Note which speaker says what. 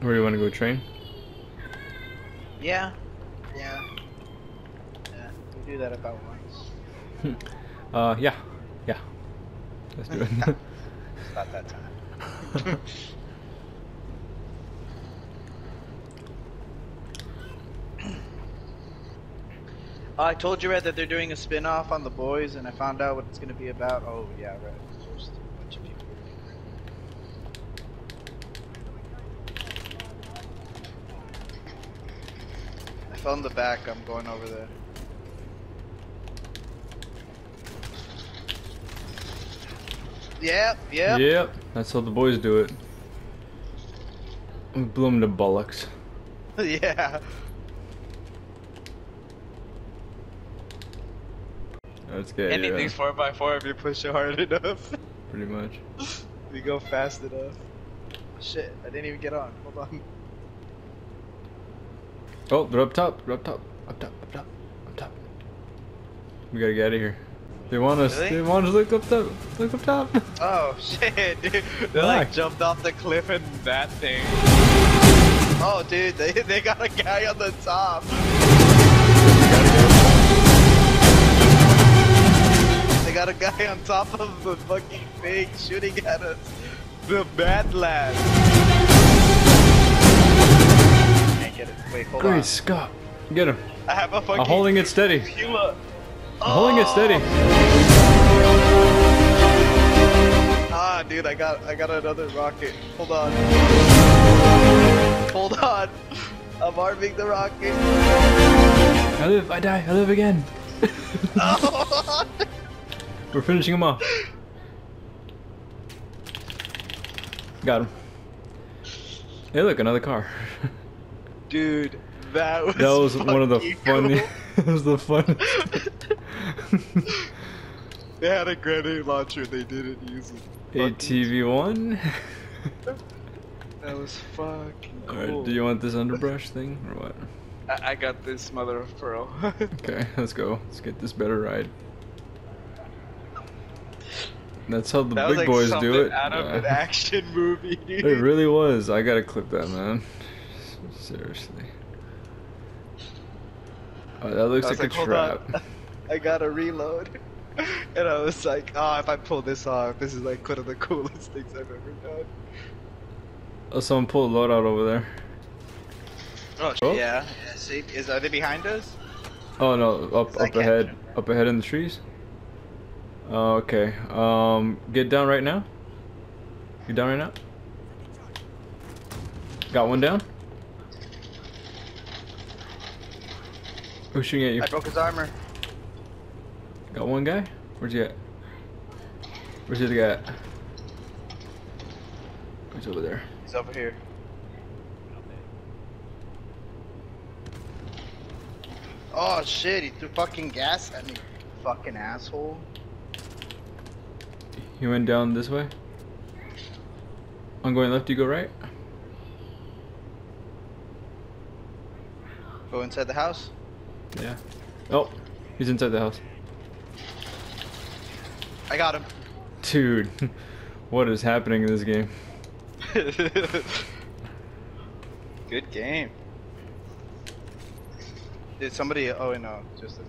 Speaker 1: Where do you want to go train?
Speaker 2: Yeah. Yeah. Yeah. We do that about once.
Speaker 1: Uh, yeah. Yeah. Let's do it.
Speaker 2: It's not that time. I told you, Red, that they're doing a spin off on The Boys, and I found out what it's going to be about. Oh, yeah, Red. There's a bunch of people. I found the back. I'm going over there. Yep, yep.
Speaker 1: Yep. That's how the boys do it. We blew 'em to bullocks.
Speaker 2: yeah.
Speaker 1: That's good.
Speaker 2: Anything's
Speaker 1: yeah,
Speaker 2: 4x4 if you push it hard enough.
Speaker 1: pretty much.
Speaker 2: we go fast enough. Shit, I didn't even get on. Hold on.
Speaker 1: Oh, they're up top. They're up top. Up top. Up top. Up top. We gotta get out of here. They want us.
Speaker 2: Really?
Speaker 1: They want us to look up top. Look up top.
Speaker 2: Oh shit, dude. They
Speaker 1: Why?
Speaker 2: like jumped off the cliff and that thing. Oh dude, they, they got a guy on the top. They got a guy on top of the fucking thing shooting at us. The bad Wait, hold
Speaker 1: Great
Speaker 2: on.
Speaker 1: Scott. Get him.
Speaker 2: I have a fucking
Speaker 1: I'm holding it steady.
Speaker 2: Puma.
Speaker 1: I'm holding it steady.
Speaker 2: Ah, dude, I got I got another rocket. Hold on. Hold on. I'm arming the rocket.
Speaker 1: I live. I die. I live again.
Speaker 2: Oh,
Speaker 1: We're finishing him off. Got him. Hey, look, another car.
Speaker 2: Dude, that was
Speaker 1: That was one of the
Speaker 2: cool.
Speaker 1: that was the fun.
Speaker 2: They had a grenade launcher. They didn't use it.
Speaker 1: ATV one.
Speaker 2: That was fucking cool.
Speaker 1: Alright, do you want this underbrush thing or what?
Speaker 2: I, I got this mother of pearl.
Speaker 1: Okay, let's go. Let's get this better ride. That's how the
Speaker 2: that
Speaker 1: big
Speaker 2: like
Speaker 1: boys do it.
Speaker 2: out of an action movie, dude.
Speaker 1: It really was. I gotta clip that, man. Seriously. Oh, that looks
Speaker 2: was
Speaker 1: like, a
Speaker 2: "Hold
Speaker 1: trap.
Speaker 2: I gotta reload. And I was like, oh, if I pull this off, this is like one of the coolest things I've ever done.
Speaker 1: Oh, someone pulled a load out over there.
Speaker 2: Oh,
Speaker 1: Oh.
Speaker 2: yeah. yeah. See, is are they behind us?
Speaker 1: Oh no, up up ahead, up ahead in the trees. Oh, okay. Um, get down right now. You down right now? Got one down. Who's shooting at you?
Speaker 2: I broke his armor.
Speaker 1: Got one guy. Where's he at? Where's the other guy at? He's over there.
Speaker 2: He's over here. Oh shit, he threw fucking gas at me. Fucking asshole.
Speaker 1: He went down this way. I'm going left. You go right.
Speaker 2: Go inside the house.
Speaker 1: Yeah. Oh, he's inside the house.
Speaker 2: I got him.
Speaker 1: Dude, what is happening in this game?
Speaker 2: Good game. Did somebody? Oh no, just a